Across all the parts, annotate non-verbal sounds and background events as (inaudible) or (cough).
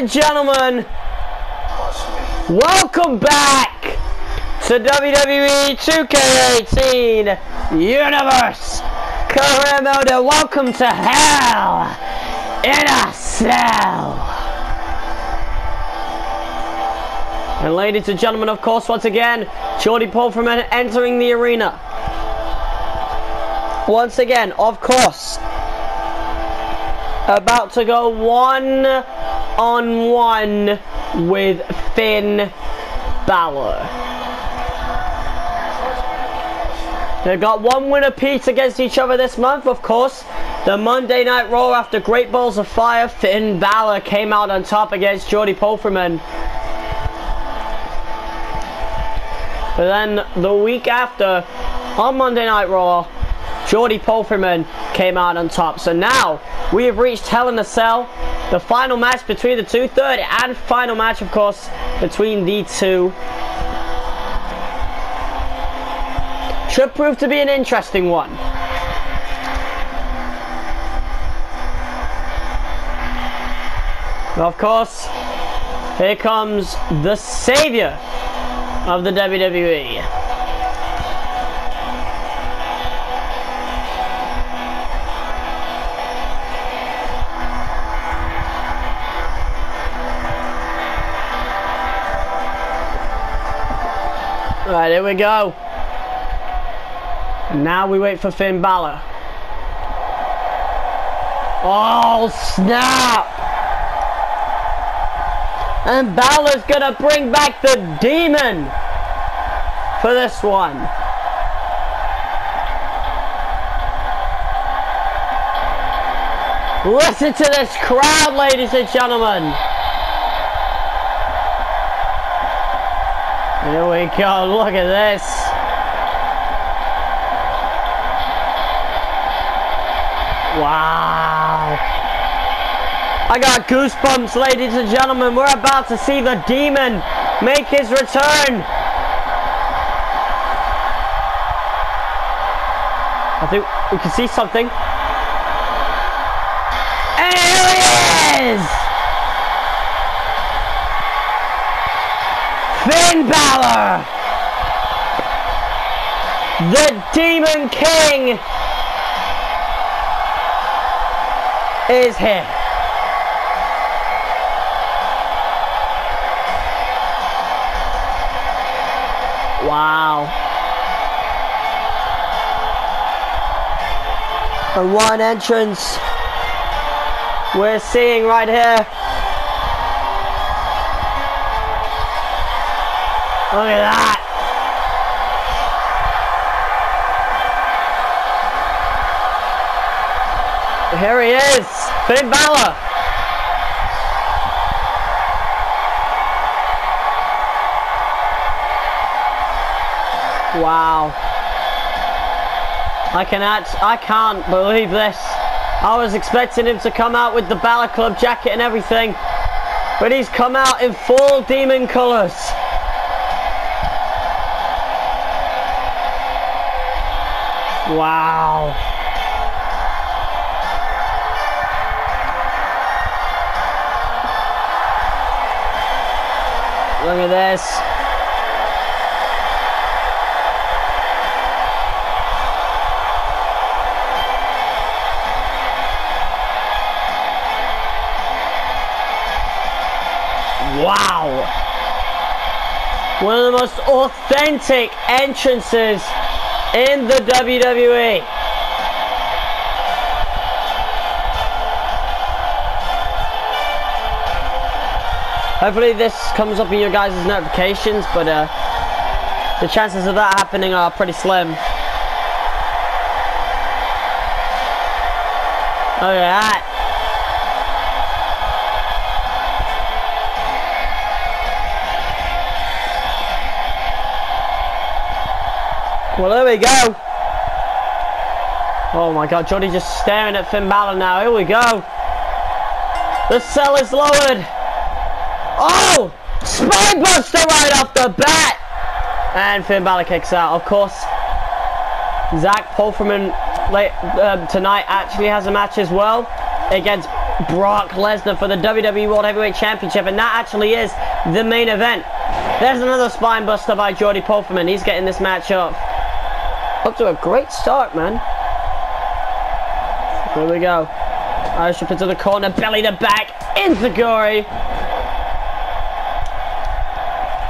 And gentlemen, welcome back to WWE 2K18 Universe. Karamoto, welcome to hell in a cell. And ladies and gentlemen, of course, once again, Jordy Pulverman entering the arena. Once again, of course, about to go one on one with Finn Balor. They've got one win apiece against each other this month, of course. The Monday Night Raw after Great Balls of Fire, Finn Balor came out on top against Jordy Pulverman. But then the week after, on Monday Night Raw, Jordy Pulverman came out on top. So now we have reached Hell in a Cell, the final match between the two, third and final match, of course, between the two. Should prove to be an interesting one. Of course, here comes the savior of the WWE. Right, here we go. Now we wait for Finn Balor. Oh, snap! And Balor's gonna bring back the demon for this one. Listen to this crowd, ladies and gentlemen. Here we go, look at this. Wow. I got goosebumps, ladies and gentlemen. We're about to see the demon make his return. I think we can see something. And here he is! Finn Balor! The Demon King is here. Wow. And one entrance we're seeing right here. Look at that. Here he is, Finn Balor. Wow. I cannot, I can't believe this. I was expecting him to come out with the Balor Club jacket and everything. But he's come out in full demon colours. Wow. Look at this. Wow. One of the most authentic entrances in the WWE. Hopefully this comes up in your guys' notifications, but uh, the chances of that happening are pretty slim. Look Well, there we go. Oh my god, Johnny just staring at Finn Balor now. Here we go. The cell is lowered. Oh! Spinebuster right off the bat! And Finn Balor kicks out. Of course, Zach Pulverman late, um, tonight actually has a match as well against Brock Lesnar for the WWE World Heavyweight Championship, and that actually is the main event. There's another spinebuster by Jordy Pulverman. He's getting this match up. Up to a great start, man. Here we go. Irish whip into the corner, belly to back, Enzuigiri.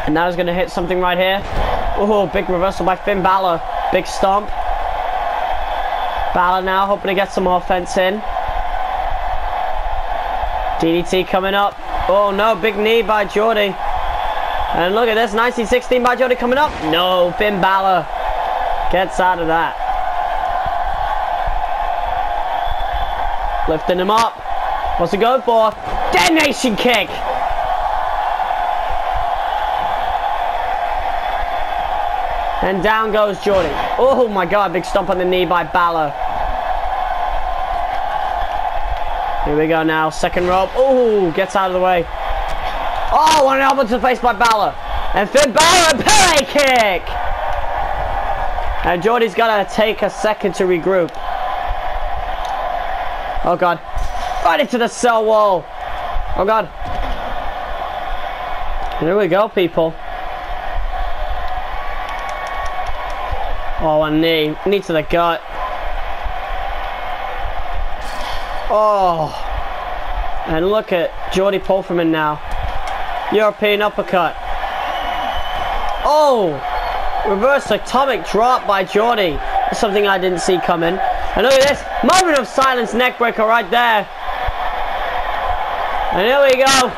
And now he's going to hit something right here. Oh, big reversal by Finn Balor. Big stomp. Balor now hoping to get some more offense in. DDT coming up. Oh no, big knee by Jordy. And look at this, 1916 by Jordy coming up. No, Finn Balor gets out of that. Lifting him up. What's he going for? Detonation kick! And down goes Jordy. Oh my god, big stomp on the knee by Balor. Here we go now, second rope. Oh, gets out of the way. Oh, one elbow to the face by Balor. And Finn Balor, Pele kick! And got to take a second to regroup. Oh god. Right into the cell wall. Oh god. There we go, people. Oh, a knee. Knee to the gut. Oh. And look at Jordy Pulverman now. European uppercut. Oh! Reverse atomic drop by Jordy. Something I didn't see coming. And look at this. Moment of silence neckbreaker right there. And here we go.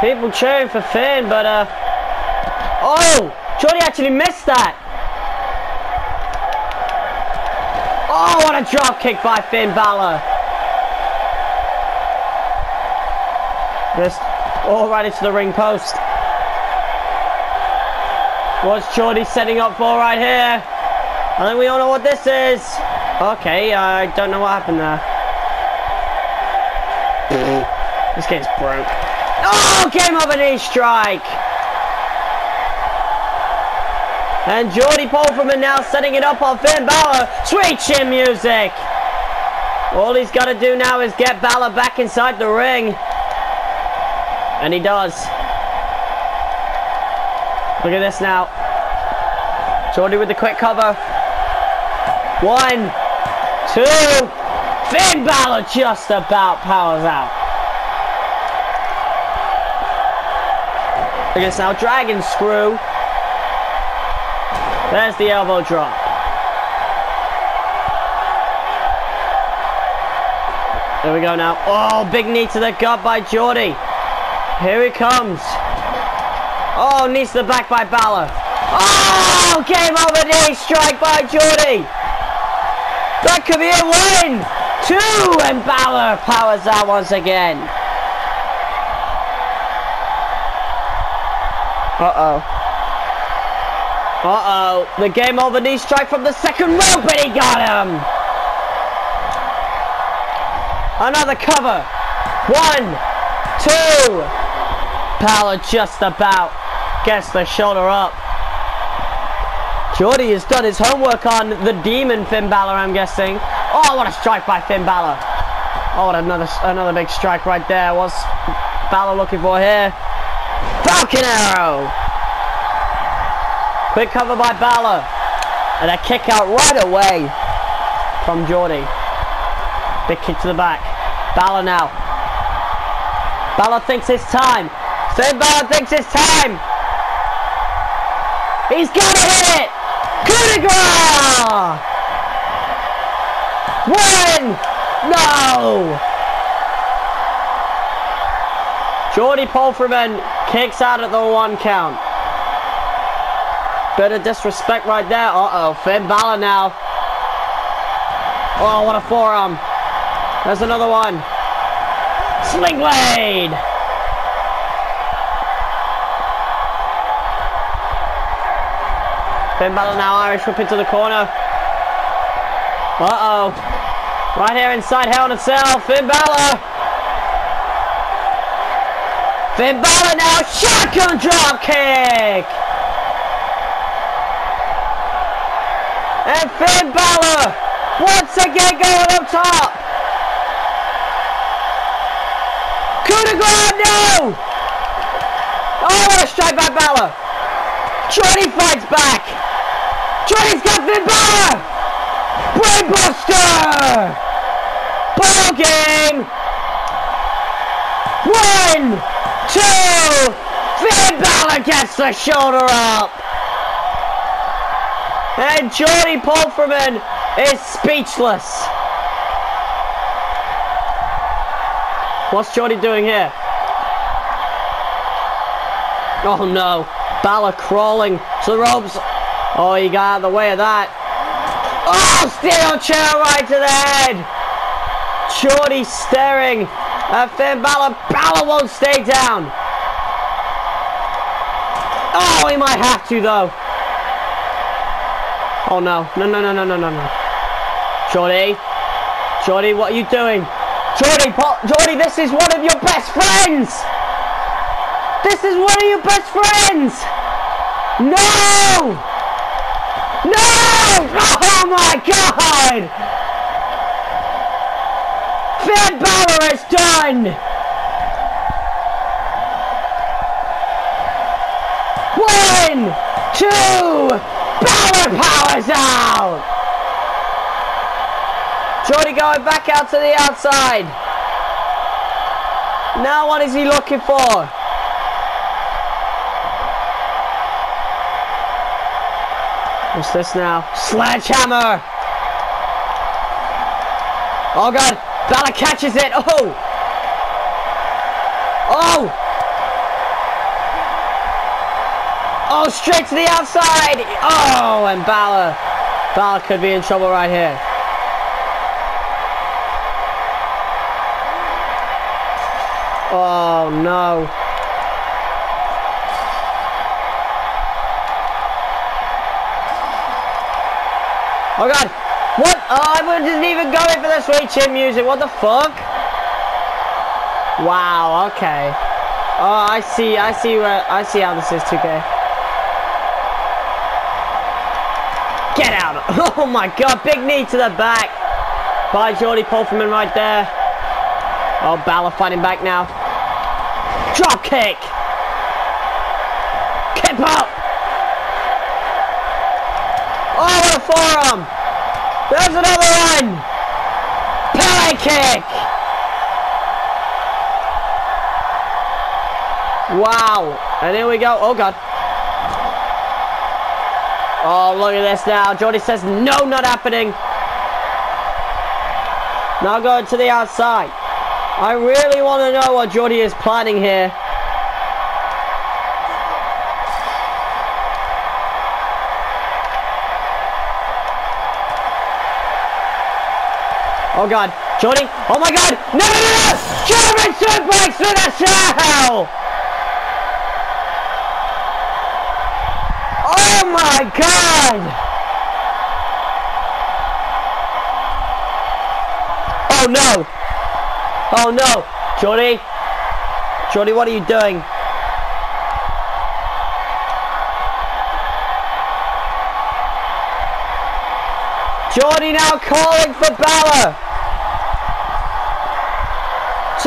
People cheering for Finn, but uh... Oh! Jordy actually missed that. Oh, what a drop kick by Finn Balor. Just all right into the ring post. What's Jordy setting up for right here? I think we all know what this is. Okay, I don't know what happened there. Mm-hmm. this game's broke. Oh, came game an knee strike. And Jordy Pulverman now setting it up on Finn Balor. Sweet chin music. All he's got to do now is get Balor back inside the ring. And he does. Look at this now. Jordy with the quick cover. One, two. Finn Balor just about powers out. Look at this now. Dragon screw. There's the elbow drop. There we go now. Oh, big knee to the gut by Jordy. Here he comes. Oh, to the back by Balor. Oh, game over knee strike by Jordy. That could be a win. Two, and Balor powers out once again. Uh-oh. Uh-oh. The game over knee strike from the second rope, and he got him. Another cover. One, two. Balor just about gets the shoulder up. Jordy has done his homework on the demon Finn Balor, I'm guessing. Oh, what a strike by Finn Balor. Oh, what another, another big strike right there. What's Balor looking for here? Falcon Arrow. Quick cover by Balor. And a kick out right away from Jordy. Big kick to the back. Balor now. Balor thinks it's time. Finn Balor thinks it's time. He's gonna hit it. Coup de grace. One. No. Jordy Pulverman kicks out at the one count. Bit of disrespect right there. Uh-oh, Finn Balor now. Oh, what a forearm. There's another one. Sling blade. Finn Balor now Irish whip into the corner. Uh-oh. Right here inside Hell in a Cell. Finn Balor. Finn Balor now. Shotgun drop kick. And Finn Balor once again going up top. Coup de grace, no! Oh, what a strike by Balor! Jordy fights back! Got Finn Balor! Brainbuster! Ball game! One, two, Finn Balor gets the shoulder up! And Jordy Pulverman is speechless. What's Jordy doing here? Oh no. Balor crawling to the ropes. Oh, he got out of the way of that. Oh, steel chair right to the head. Jordy staring at Finn Balor. Balor won't stay down. Oh, he might have to though. Oh no. No, no, no, no, no, no, no. Jordy. Jordy, what are you doing? Jordy, Jordy, this is one of your best friends! This is one of your best friends! No! No! Oh my god! Finn Balor is done! One, two, Balor powers out! Jordy going back out to the outside. Now what is he looking for? What's this now? Sledgehammer! Oh god! Balor catches it! Oh! Oh! Oh, straight to the outside! Oh, and Balor. Balor could be in trouble right here. Oh no. Oh god! What? Oh, I wasn't even going for the sweet chin music. What the fuck? Wow. Okay. Oh, I see. I see where. I see how this is 2K. Get out! (laughs) Oh my god! Big knee to the back by Jordy Pulverman right there. Oh, Balor fighting back now. Drop kick. Kip up. Oh, what a forearm. There's another one. Pele kick. Wow. And here we go. Oh, God. Oh, look at this now. Jordy says, no, not happening. Now going to the outside. I really want to know what Jordy is planning here. Oh my god, Jordy! Oh my god! No, no, no, no! German suplex to the cell! Oh my god! Oh no! Oh no! Jordy! Jordy, what are you doing? Jordy now calling for Balor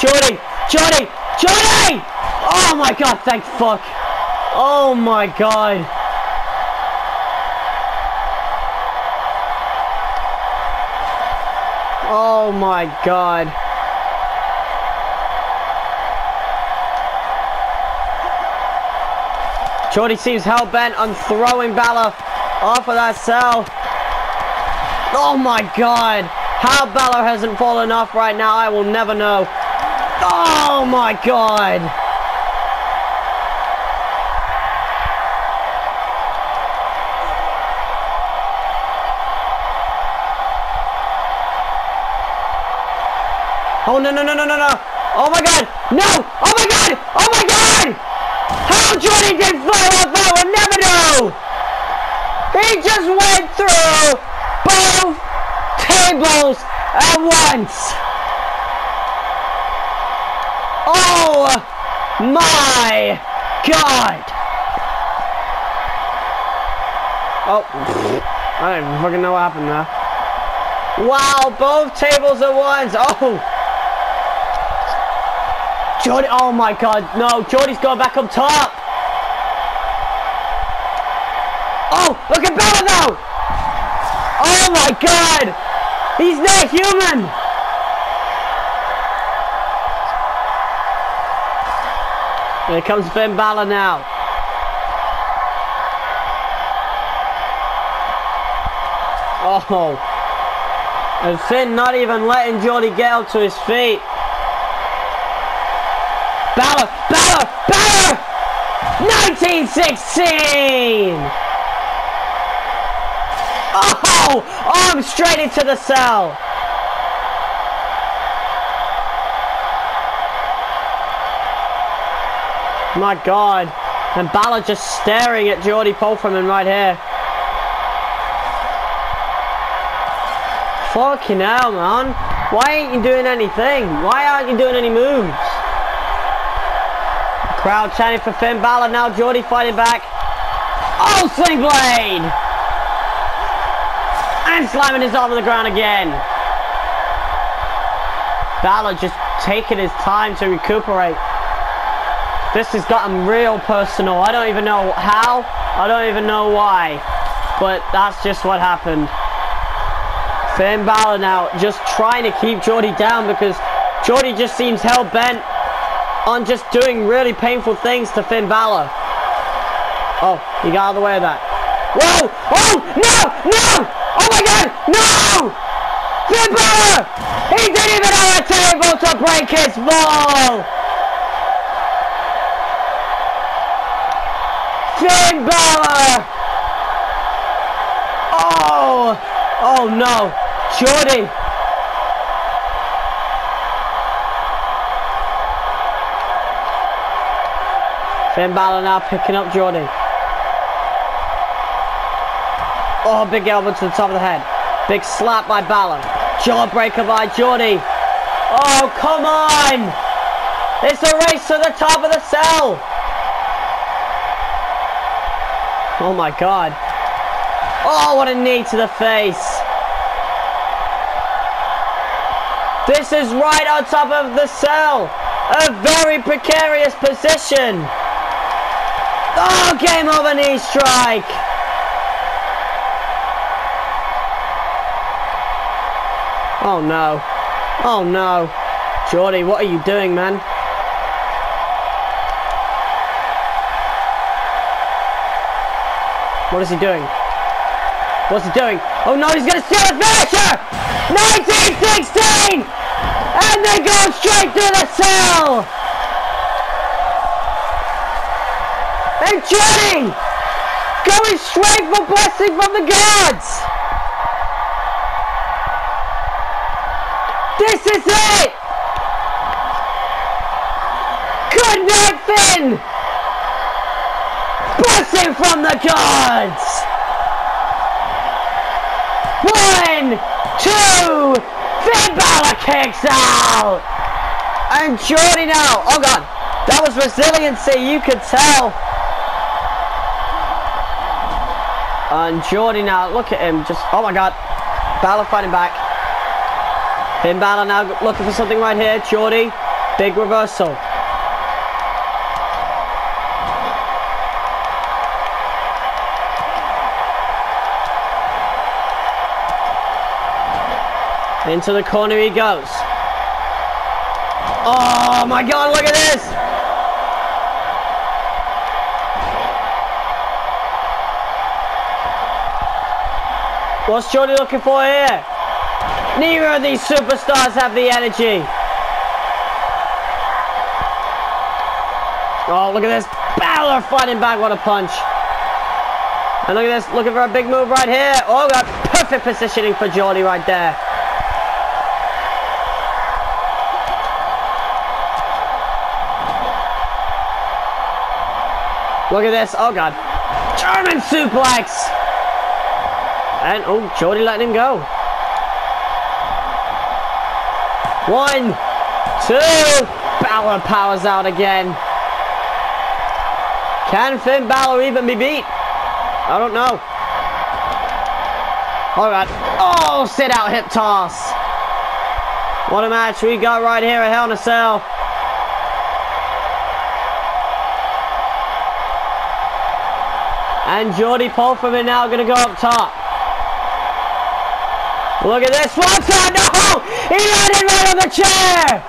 Jordy Jordy Jordy Oh my god thank fuck Oh my god Oh my god Jordy seems hell-bent on throwing Balor off of that cell. Oh my god. How Balor hasn't fallen off right now, I will never know. Oh my god. Oh no no no no no no! Oh my god! No! Oh my god! Oh my god! How Jordy did fly off, I will never know! He just went through both tables at once! Oh my god! Oh, I don't even fucking know what happened there. Wow, both tables at once. Oh. Jordy, oh my god, no, Jordy's going back up top. Oh, look at Bella though. Oh my god. He's not human. Here comes Finn Balor now. Oh. And Finn not even letting Jordy get up to his feet. Balor, Balor, Balor! 1916! Oh! Arm straight into the cell. My God. And Balor just staring at Jordy Pulverman right here. Fucking hell, man. Why ain't you doing anything? Why aren't you doing any moves? Crowd chanting for Finn Balor. Now Jordy fighting back. Oh, Sling Blade! And slamming his arm on the ground again. Balor just taking his time to recuperate. This has gotten real personal. I don't even know how. I don't even know why. But that's just what happened. Finn Balor now just trying to keep Jordy down because Jordy just seems hell-bent on just doing really painful things to Finn Balor. Oh, he got out of the way of that. Whoa! Oh! No! No! Oh my god! No! Finn Balor! He didn't even have a table to break his fall! Finn Balor! Oh! Oh no! Jordy! Finn Balor now picking up Jordy. Oh, big elbow to the top of the head. Big slap by Balor. Jawbreaker by Jordy. Oh, come on! It's a race to the top of the cell! Oh my god. Oh, what a knee to the face. This is right on top of the cell. A very precarious position. Oh, game over knee strike. Oh no. Oh no. Jordy, what are you doing, man? What is he doing? What's he doing? Oh no, he's gonna steal a finisher! 1916! And they go straight through the cell! And Jordy! Going straight for blessing from the gods! This is it! Good night, Finn! Blessing from the gods! One, two, Finn Balor kicks out! And Jordy now, oh god, that was resiliency, you could tell. And Jordy now, look at him, just, oh my god. Balor fighting back. Finn Balor now looking for something right here. Jordy, big reversal. Into the corner he goes. Oh my god, look at this! What's Jordy looking for here? Neither of these superstars have the energy. Oh, look at this. Balor fighting back. What a punch. And look at this. Looking for a big move right here. Oh, God. Perfect positioning for Jordy right there. Look at this. Oh, God. German suplex. And, oh, Jordy letting him go. One, two. Balor powers out again. Can Finn Balor even be beat? I don't know. Alright. Oh, sit out hip toss. What a match we got right here at Hell in a Cell. And Jordy Pulverman now going to go up top. Look at this. One time. No! He landed right on the chair!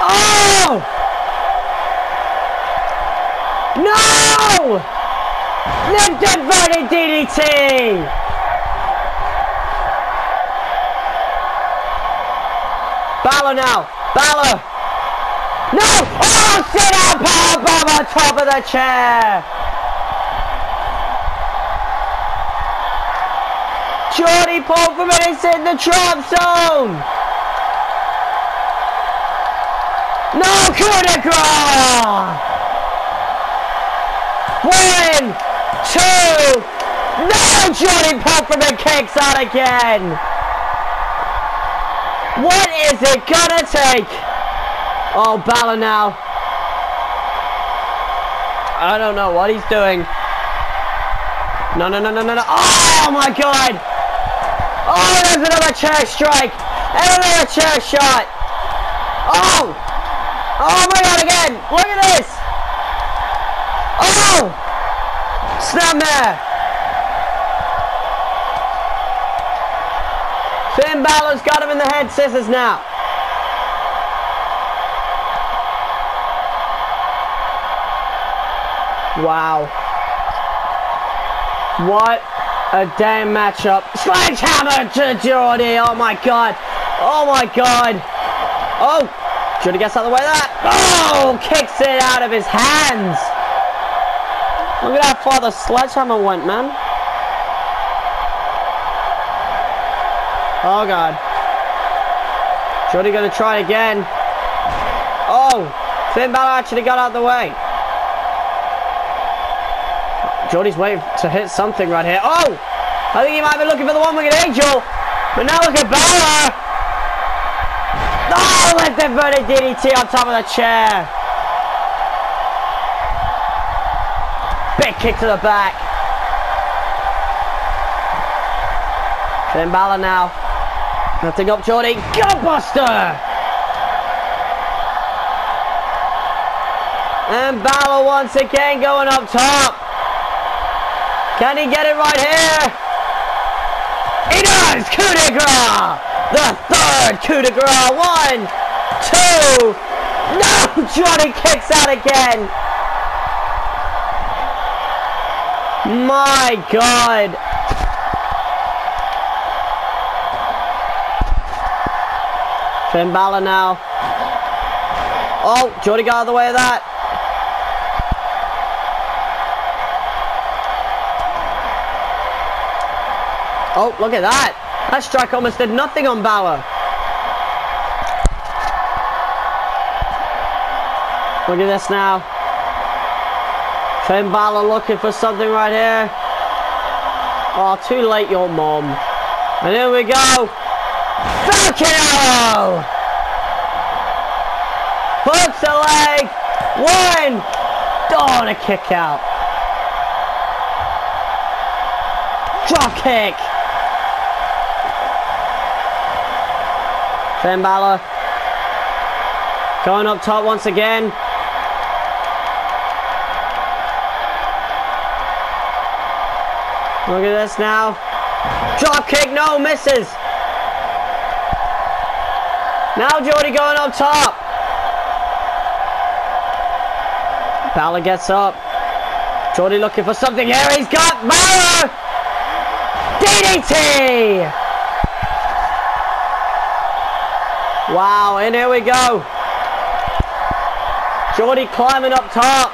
Oh! No! Lifted Verdi DDT! Balor now. Balor. No! Oh, sit power bomb on top of the chair! Jordy Pulverman is in the trap zone! No coup! One, two, no! Jordy Pulverman kicks out again! What is it gonna take? Oh, Balor now. I don't know what he's doing. No, no, no, no, no, no. Oh, oh my god! Oh, there's another chair strike! Another chair shot! Oh! Oh my god, again! Look at this! Oh! Snapmare! Finn Balor's got him in the head scissors now. Wow. What a damn matchup. Sledgehammer to Jordy. Oh my god. Oh my god. Oh. Jordy gets out of the way that. Oh, kicks it out of his hands. Look at how far the sledgehammer went, man. Oh god. Jordy gonna try again. Oh, Finn Balor actually got out of the way. Jordy's waiting to hit something right here. Oh! I think he might be looking for the one-winged angel. But now look at Balor. Oh, left inverted DDT on top of the chair. Big kick to the back. Finn Balor now. Nothing up Jordy. Gutbuster! And Balor once again going up top. Can he get it right here? He does! Coup de grace! The third coup de grace. One, two. No! (laughs) Johnny kicks out again. My God. Finn Balor now. Oh, Jordy got out of the way of that. Oh, look at that. That strike almost did nothing on Balor. Look at this now. Finn Balor looking for something right here. Oh, too late, your mom. And here we go. Falcon arrow! Hooks the leg. One. Oh, and a kick out. Drop kick. Finn Balor going up top once again. Look at this now. Drop kick, no, misses. Now Jordy going up top. Balor gets up. Jordy looking for something here. He's got Balor. DDT. Wow, and here we go. Jordy climbing up top.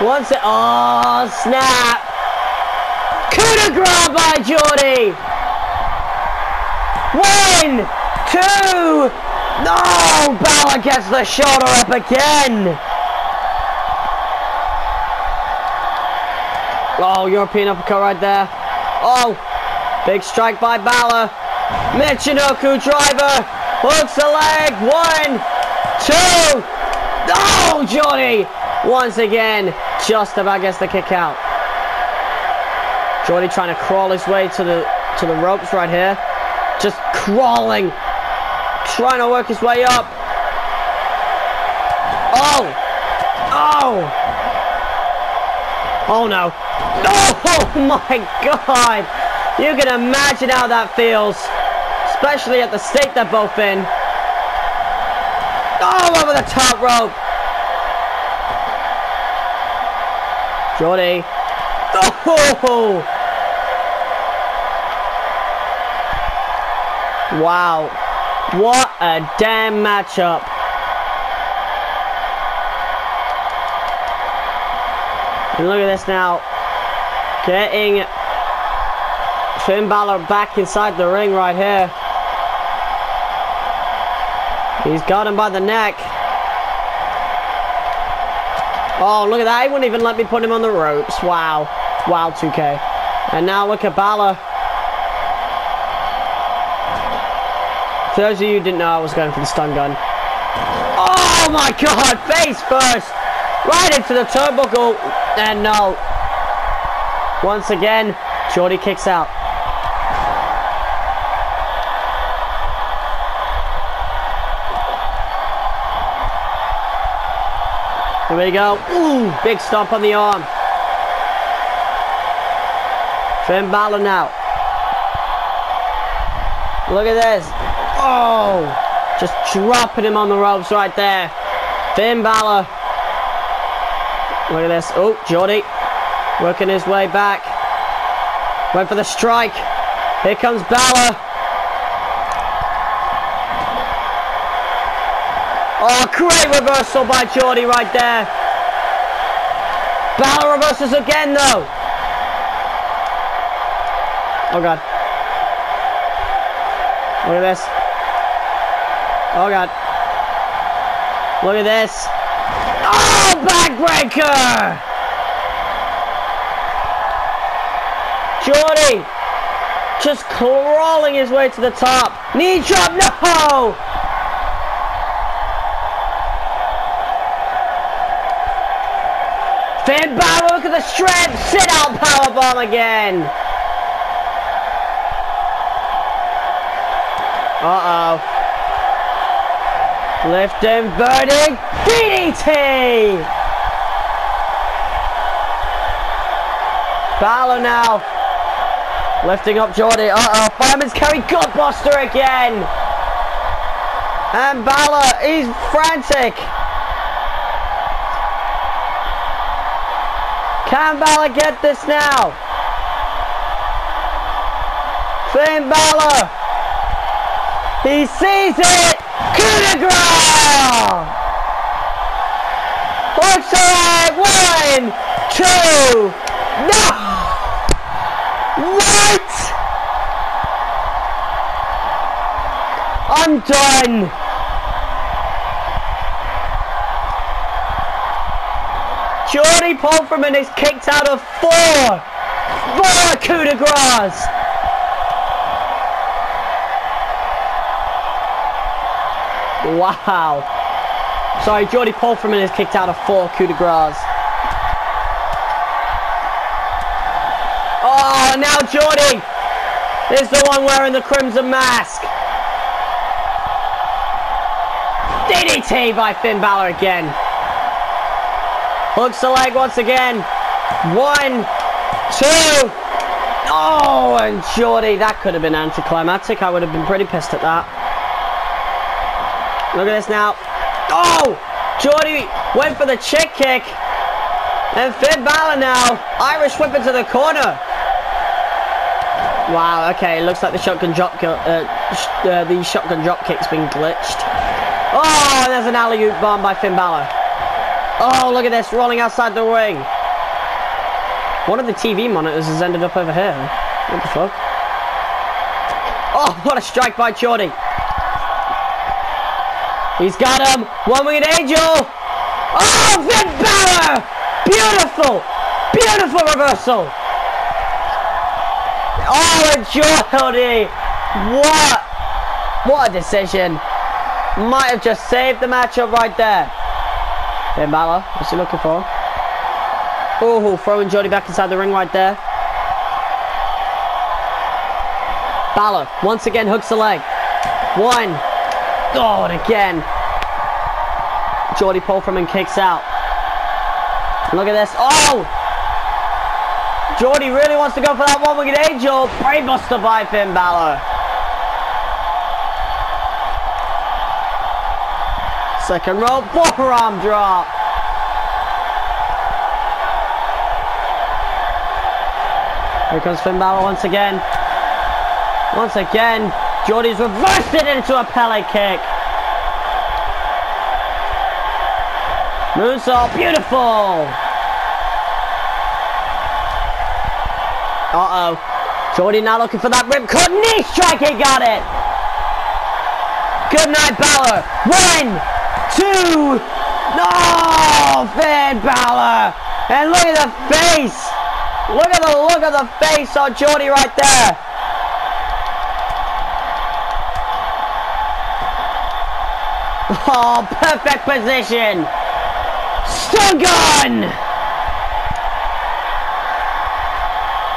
Once it, oh, snap. Coup de grace by Jordy. One, two, no, oh, Balor gets the shoulder up again. Oh, European uppercut right there. Oh, big strike by Balor. Michinoku driver. Hooks the leg. One, two. Oh, Jordy. Once again, just about gets the kick out. Jordy trying to crawl his way to the to the ropes right here. Just crawling. Trying to work his way up. Oh! Oh! Oh no. Oh (laughs) my god! You can imagine how that feels. Especially at the state they're both in. Oh, over the top rope. Jordy. Oh! Wow. What a damn matchup. And look at this now. Getting Finn Balor back inside the ring right here. He's got him by the neck. Oh, look at that. He wouldn't even let me put him on the ropes. Wow. Wow, 2K. And now look at Balor. For those of you who didn't know, I was going for the stun gun. Oh my god, face first! Right into the turnbuckle, and no. Once again, Jordy kicks out. Here we go. Ooh, big stomp on the arm. Finn Balor now. Look at this. Oh, just dropping him on the ropes right there. Finn Balor. Look at this. Oh, Jordy working his way back. Went for the strike. Here comes Balor. Oh, great reversal by Jordy right there. Balor reverses again though. Oh god. Look at this. Oh god. Look at this. Oh, backbreaker! Jordy just crawling his way to the top. Knee drop, no! Finn Strength. Sit out powerbomb again. Uh-oh. Lift and burning DDT! Balor now. Lifting up Jordy. Uh-oh. Fireman's carry Gutbuster again. And Balor, he's frantic. Can Balor get this now? Finn Balor. He sees it. Coup de grace! Looks! One, two, no! What? I'm done! Jordy Pulverman is kicked out of four! Four coup de grace! Wow. Sorry, Jordy Pulverman is kicked out of four coup de grace. Oh, now Jordy is the one wearing the crimson mask. DDT by Finn Balor again. Hooks the leg once again. One, two. Oh, and Jordy, that could have been anticlimactic. I would have been pretty pissed at that. Look at this now. Oh! Jordy went for the chick kick. And Finn Balor now. Irish whip into the corner. Wow, okay, it looks like the shotgun drop uh, uh, the shotgun drop kick's been glitched. Oh, and there's an alley-oop bomb by Finn Balor. Oh, look at this, rolling outside the ring. One of the TV monitors has ended up over here. What the fuck? Oh, what a strike by Jordy. He's got him. One winged angel. Oh, Finn Balor. Beautiful. Beautiful reversal. Oh, and Jordy. What? What a decision. Might have just saved the matchup right there. Finn Balor, what's he looking for? Oh, throwing Jordy back inside the ring right there. Balor, once again, hooks the leg. One. And again. Jordy Pulverman kicks out. Look at this. Oh! Jordy really wants to go for that one-winged angel. Brainbuster by Finn Balor. Second row, forearm drop. Here comes Finn Balor once again. Once again, Jordy's reversed it into a Pele kick. Moonsault, beautiful! Uh-oh. Jordy now looking for that ripcord knee strike, he got it! Good night, Balor. One, two, no! Finn Balor! And look at the face! Look at the look of the face on Jordy right there! (laughs) Oh, perfect position! Stun gun!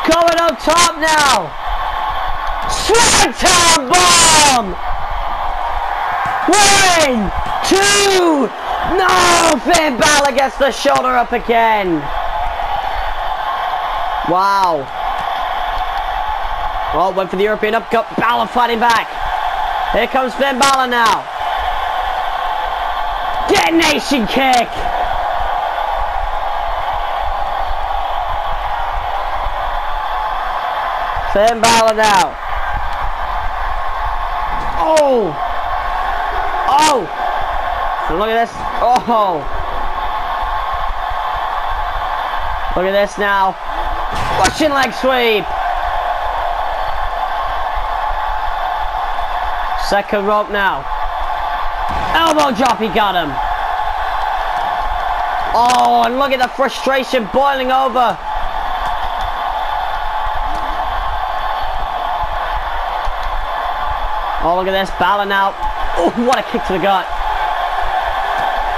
Going up top now! Swanton bomb! One, two, no! Finn Balor gets the shoulder up again. Wow. Oh, went for the European up. upcut. Balor fighting back. Here comes Finn Balor now. Detonation kick. Finn Balor now. Oh! Look at this. Oh! Look at this now. Oh, Russian leg sweep. Second rope now. Elbow drop, he got him. Oh, and look at the frustration boiling over. Oh, look at this. Balor now. Oh, what a kick to the gut.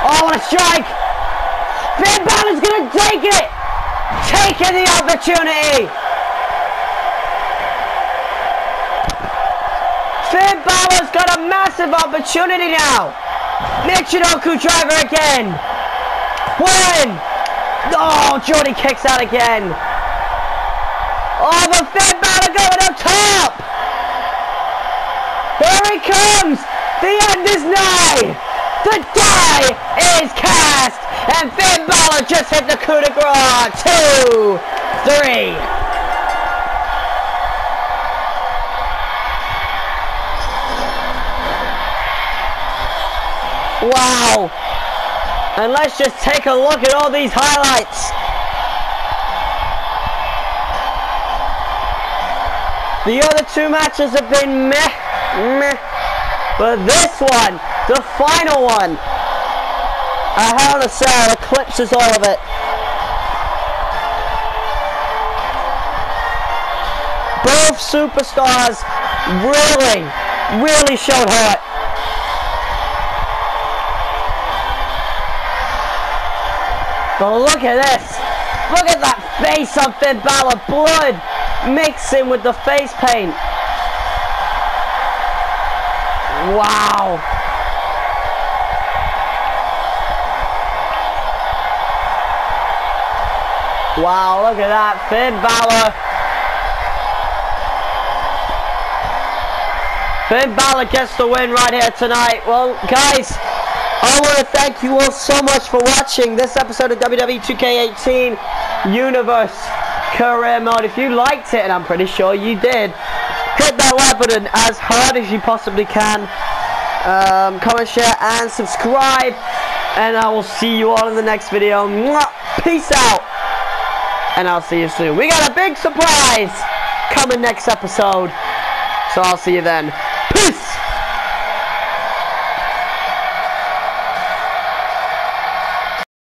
Oh, what a strike. Finn Balor's to take it. Taking the opportunity. Finn Balor's got a massive opportunity now. Michinoku driver again. One. Oh, Jordy kicks out again. Oh, but Finn Balor going up top. Here he comes! The end is nigh! The die is cast! And Finn Balor just hit the coup de grace! Two, three. Wow! And let's just take a look at all these highlights. The other two matches have been meh Meh. But this one, the final one, a Hell in a Cell eclipses all of it. Both superstars really, really showed heart. But look at this. Look at that face on Finn Balor. Blood mixing with the face paint. Wow. Wow, look at that. Finn Balor. Finn Balor gets the win right here tonight. Well, guys, I want to thank you all so much for watching this episode of WWE 2K18 Universe Career Mode. If you liked it, and I'm pretty sure you did, hit that like button as hard as you possibly can. Um, comment, share, and subscribe. And I will see you all in the next video. Peace out. And I'll see you soon. We got a big surprise coming next episode. So I'll see you then. Peace.